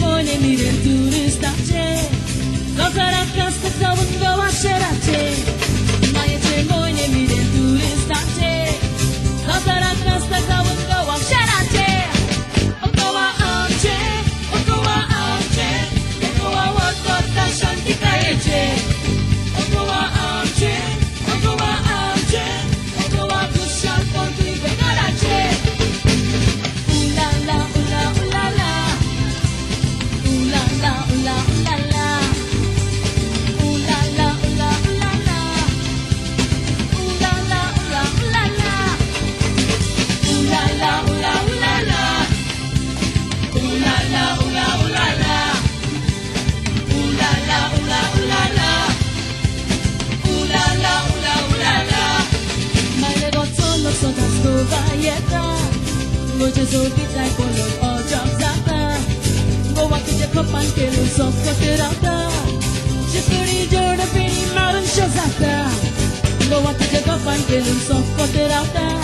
morning miren tu letra Ngồi chơi rồi biết lại của lòng ở trong giá ta Ngồi hoa kia khóc bán kê lùn sọc có tư đạo ta Chỉ cứ đi chơi đã phê đi mà đừng cho giá ta Ngồi hoa kia khóc bán kê lùn sọc có tư đạo ta